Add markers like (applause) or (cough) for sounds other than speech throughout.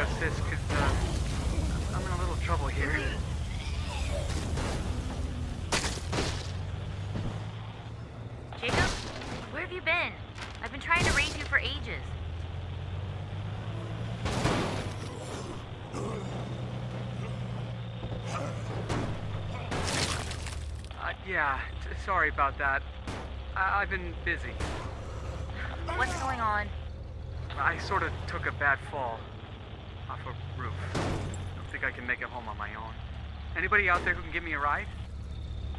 radio, sis, because uh, I'm in a little trouble here. Jacob, where have you been? I've been trying to raise you for ages. Uh, yeah, sorry about that. I- I've been busy. What's going on? I sort of took a bad fall off a roof. Don't think I can make it home on my own. Anybody out there who can give me a ride?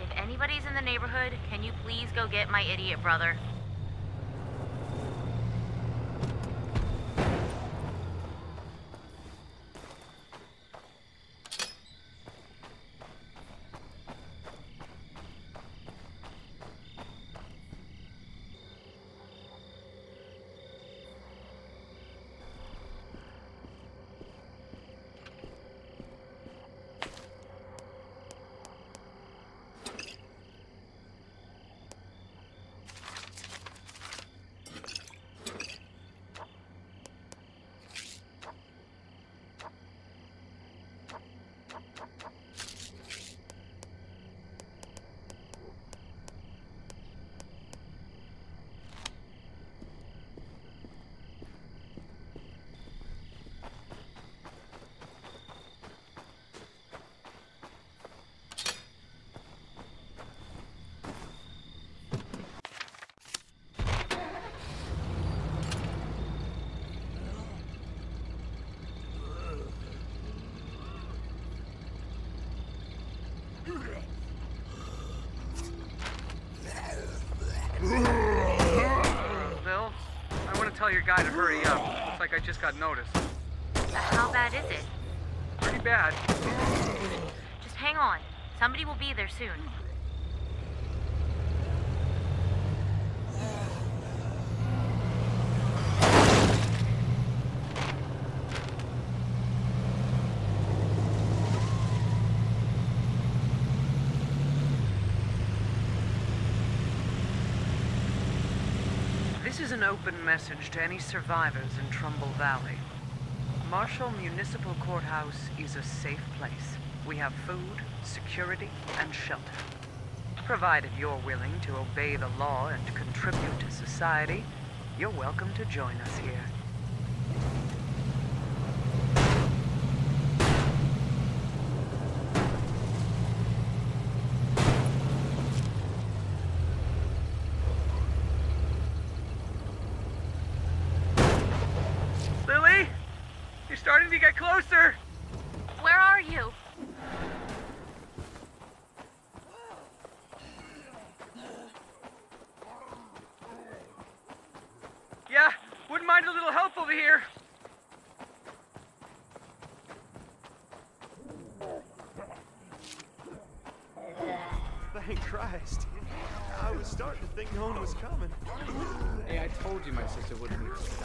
If anybody's in the neighborhood, can you please go get my idiot brother? Bill, I want to tell your guy to hurry up. Looks like I just got noticed. How bad is it? Pretty bad. Just hang on. Somebody will be there soon. Is an open message to any survivors in Trumbull Valley. Marshall Municipal Courthouse is a safe place. We have food, security, and shelter. Provided you're willing to obey the law and contribute to society, you're welcome to join us here. Lily? You're starting to get closer. Where are you? Yeah, wouldn't mind a little help over here. Thank Christ. I was starting to think no one was coming. Hey, I told you my sister wouldn't leave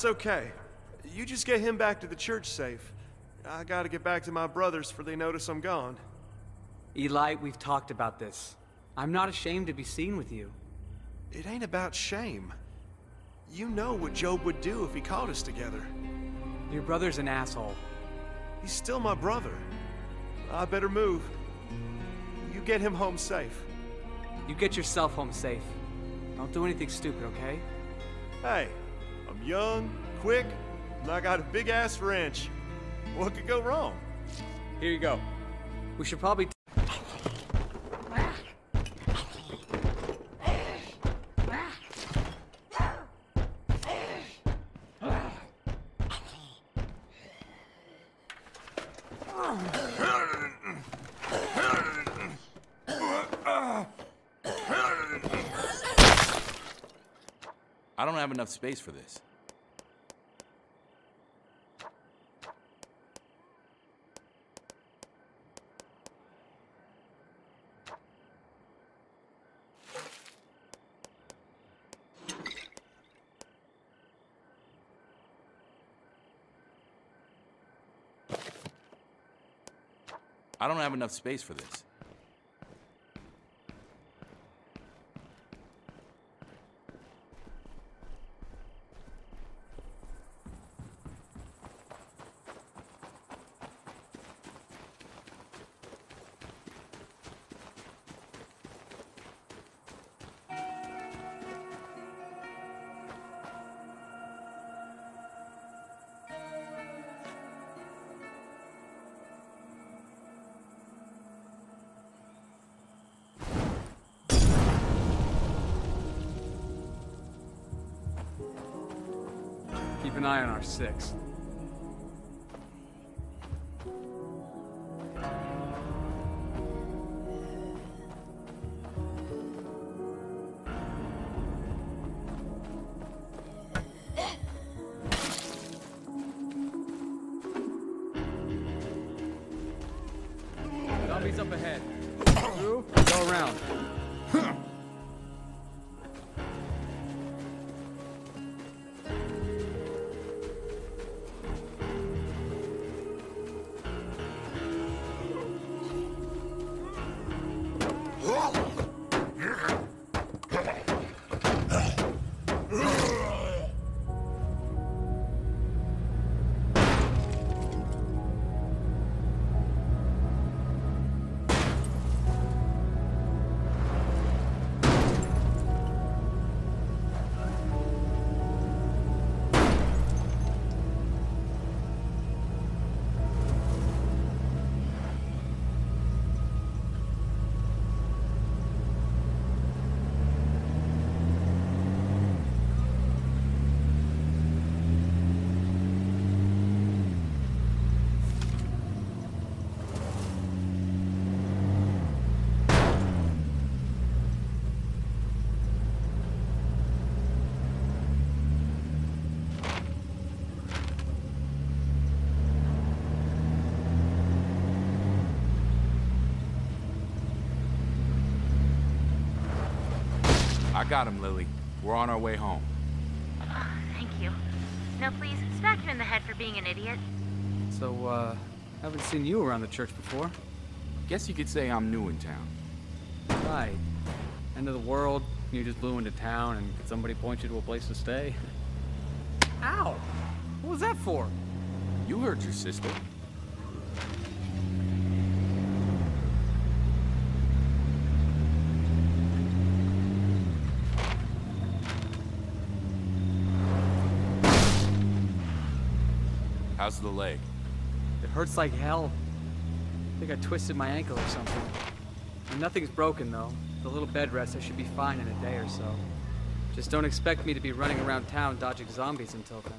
It's okay. You just get him back to the church safe. I gotta get back to my brothers for they notice I'm gone. Eli, we've talked about this. I'm not ashamed to be seen with you. It ain't about shame. You know what Job would do if he caught us together. Your brother's an asshole. He's still my brother. I better move. You get him home safe. You get yourself home safe. Don't do anything stupid, okay? Hey, I'm young, quick, and I got a big ass wrench. What could go wrong? Here you go. We should probably. I don't have enough space for this. I don't have enough space for this. Keep an eye on our six. Zombies up ahead. Through, go around. I got him, Lily. We're on our way home. Oh, (sighs) thank you. Now, please, smack him in the head for being an idiot. So, uh, haven't seen you around the church before. Guess you could say I'm new in town. Right. End of the world, you just blew into town and could somebody point you to a place to stay? Ow! What was that for? You hurt your sister. How's the leg? It hurts like hell. I think I twisted my ankle or something. And nothing's broken though. The little bed rest, I should be fine in a day or so. Just don't expect me to be running around town dodging zombies until then.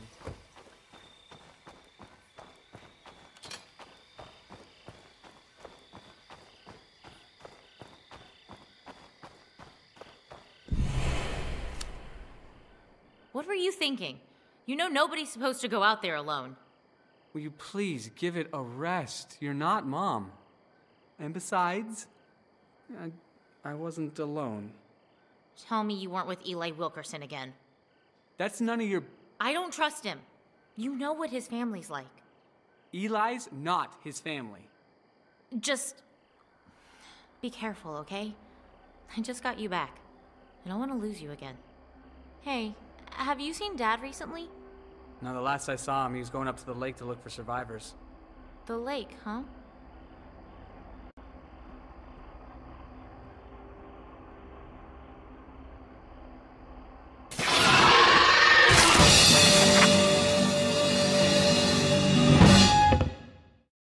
What were you thinking? You know nobody's supposed to go out there alone. Will you please give it a rest? You're not mom. And besides, I, I wasn't alone. Tell me you weren't with Eli Wilkerson again. That's none of your. I don't trust him. You know what his family's like. Eli's not his family. Just be careful, okay? I just got you back. I don't want to lose you again. Hey, have you seen Dad recently? Now, the last I saw him, he was going up to the lake to look for survivors. The lake, huh?